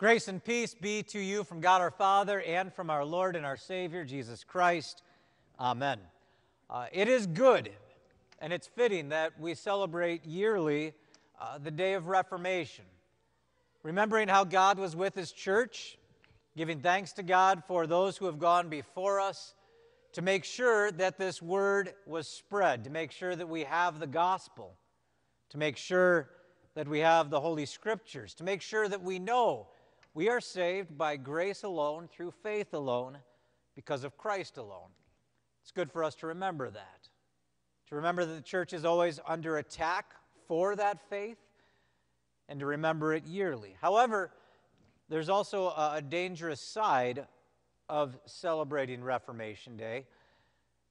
Grace and peace be to you from God our Father and from our Lord and our Savior, Jesus Christ. Amen. Uh, it is good and it's fitting that we celebrate yearly uh, the day of Reformation, remembering how God was with His church, giving thanks to God for those who have gone before us to make sure that this word was spread, to make sure that we have the gospel, to make sure that we have the Holy Scriptures, to make sure that we know we are saved by grace alone, through faith alone, because of Christ alone. It's good for us to remember that. To remember that the church is always under attack for that faith, and to remember it yearly. However, there's also a, dangerous side of celebrating Reformation Day,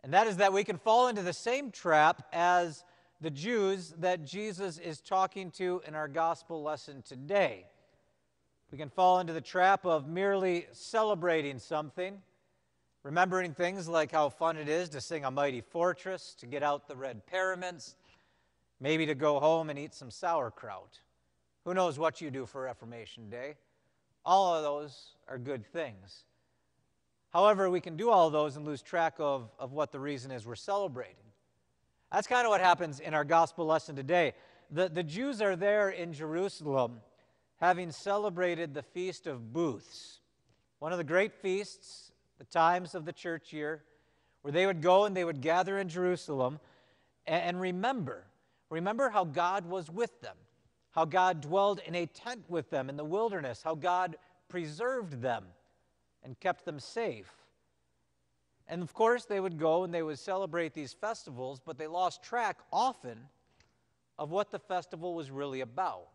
and that is that we can fall into the same trap as the Jews that Jesus is talking to in our gospel lesson today. We can fall into the trap of merely celebrating something, remembering things like how fun it is to sing a mighty fortress, to get out the red paraments, maybe to go home and eat some sauerkraut. Who knows what you do for Reformation Day? All of those are good things. However, we can do all those and lose track of, of what the reason is we're celebrating. That's kind of what happens in our gospel lesson today. The, the Jews are there in Jerusalem having celebrated the Feast of Booths, one of the great feasts, the times of the church year, where they would go and they would gather in Jerusalem and, remember, remember how God was with them, how God dwelled in a tent with them in the wilderness, how God preserved them and kept them safe. And of course, they would go and they would celebrate these festivals, but they lost track often of what the festival was really about.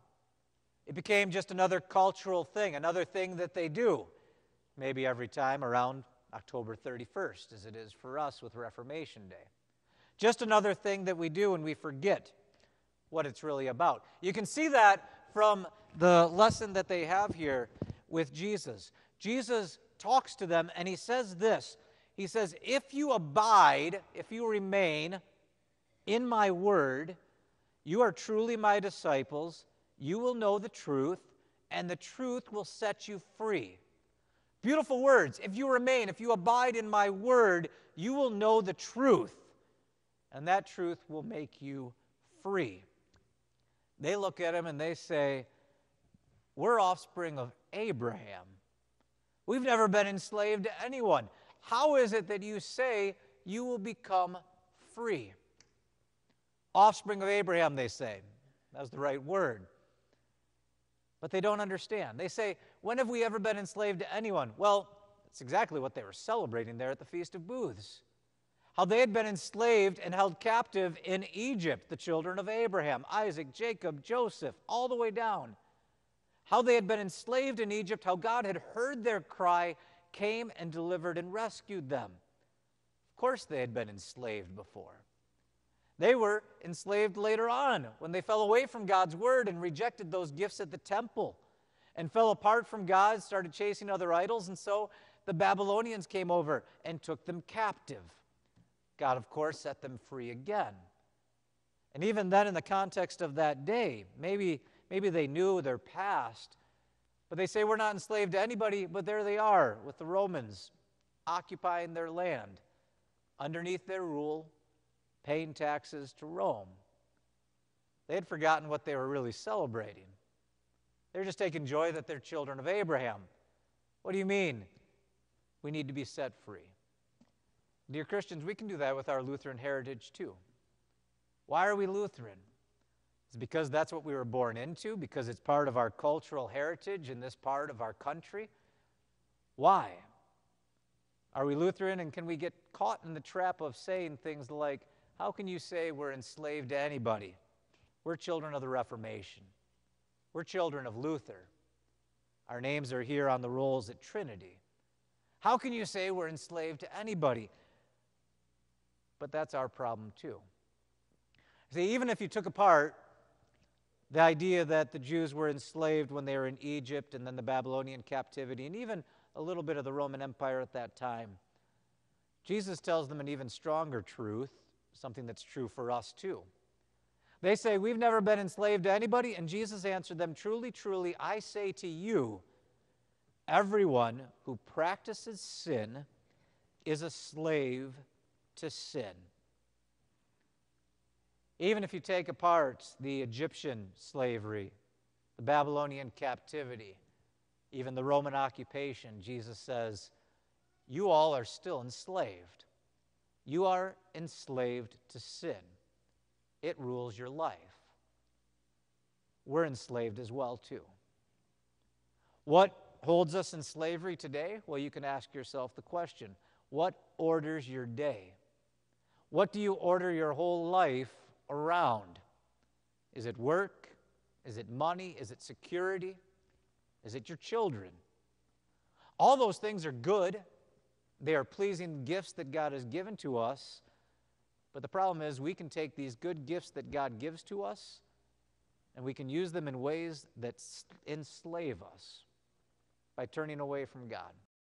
It became just another cultural thing, another thing that they do, maybe every time around October 31st, as it is for us with Reformation Day. Just another thing that we do and we forget what it's really about. You can see that from the lesson that they have here with Jesus. Jesus talks to them and he says this He says, If you abide, if you remain in my word, you are truly my disciples you will know the truth, and the truth will set you free. Beautiful words. If you remain, if you abide in my word, you will know the truth, and that truth will make you free. They look at him and they say, We're offspring of Abraham. We've never been enslaved to anyone. How is it that you say you will become free? Offspring of Abraham, they say. That's the right word but they don't understand. They say, When have we ever been enslaved to anyone? Well, that's exactly what they were celebrating there at the Feast of Booths. How they had been enslaved and held captive in Egypt, the children of Abraham, Isaac, Jacob, Joseph, all the way down. How they had been enslaved in Egypt, how God had heard their cry, came and delivered and rescued them. Of course, they had been enslaved before. They were enslaved later on when they fell away from God's word and rejected those gifts at the temple and fell apart from God, started chasing other idols, and so the Babylonians came over and took them captive. God, of course, set them free again. And even then, in the context of that day, maybe, maybe they knew their past, but they say we're not enslaved to anybody, but there they are with the Romans occupying their land underneath their rule paying taxes to Rome. They had forgotten what they were really celebrating. They were just taking joy that they're children of Abraham. What do you mean? We need to be set free. Dear Christians, we can do that with our Lutheran heritage too. Why are we Lutheran? It's because that's what we were born into, because it's part of our cultural heritage in this part of our country. Why? Are we Lutheran and can we get caught in the trap of saying things like, how can you say we're enslaved to anybody? We're children of the Reformation. We're children of Luther. Our names are here on the rolls at Trinity. How can you say we're enslaved to anybody? But that's our problem too. See, even if you took apart the idea that the Jews were enslaved when they were in Egypt and then the Babylonian captivity, and even a little bit of the Roman Empire at that time, Jesus tells them an even stronger truth something that's true for us too. They say, We've never been enslaved to anybody, and Jesus answered them, Truly, truly, I say to you, Everyone who practices sin is a slave to sin. Even if you take apart the Egyptian slavery, the Babylonian captivity, even the Roman occupation, Jesus says, You all are still enslaved. You are enslaved to sin, it rules your life. We're enslaved as well, too. What holds us in slavery today? Well, you can ask yourself the question what orders your day? What do you order your whole life around? Is it work? Is it money? Is it security? Is it your children? All those things are good. They are pleasing gifts that God has given to us. But the problem is, we can take these good gifts that God gives to us and we can use them in ways that enslave us by turning away from God.